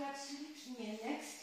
jak ślicznie, jak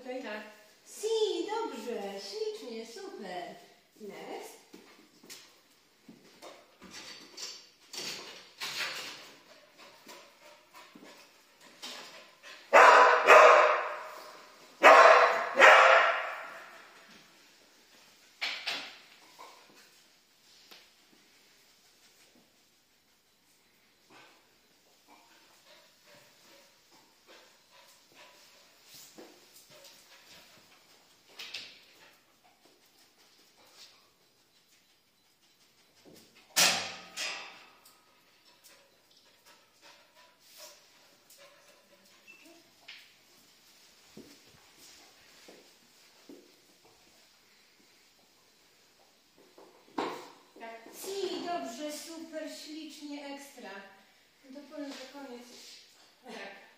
tutaj. Tak. Si, dobrze, ślicznie, super. Next. I dobrze, super, ślicznie, ekstra. No to powiem, że koniec. Tak.